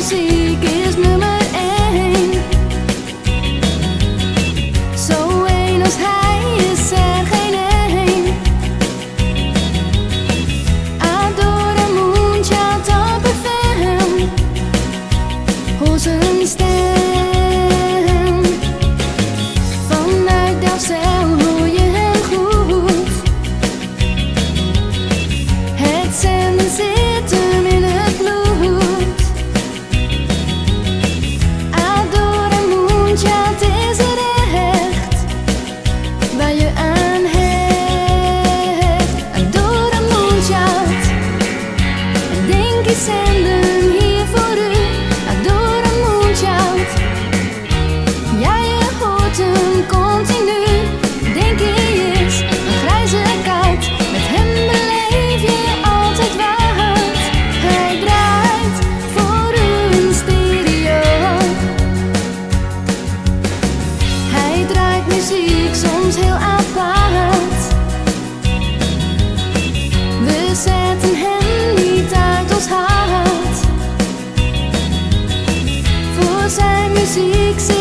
music is my and the ons